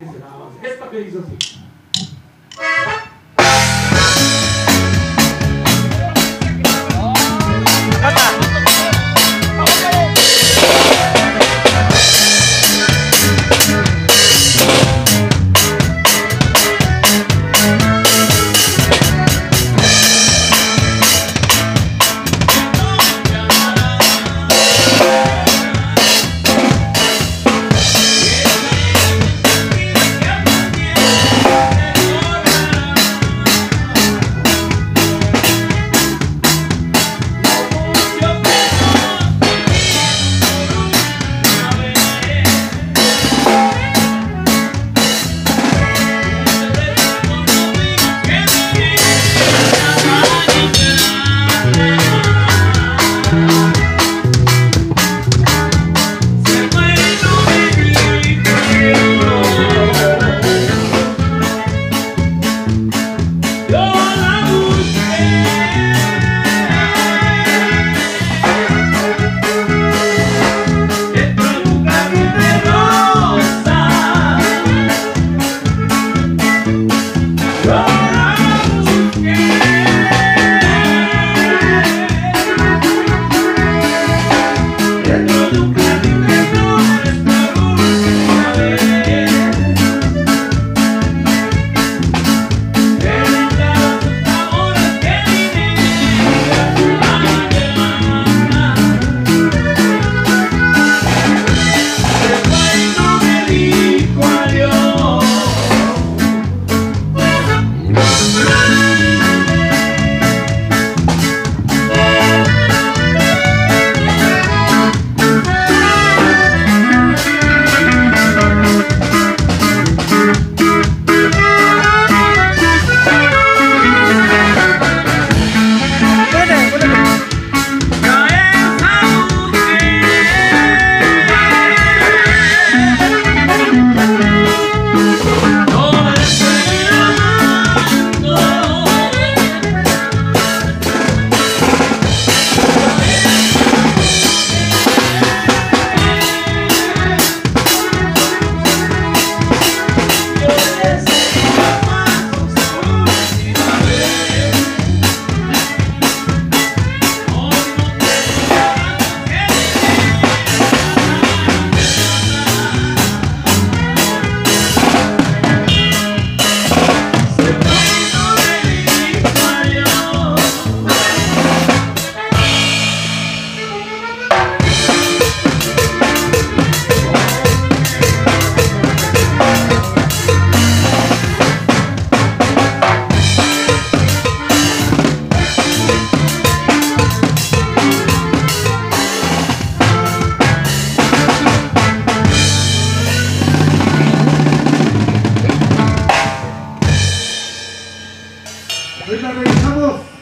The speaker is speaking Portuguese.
Esta Estamos.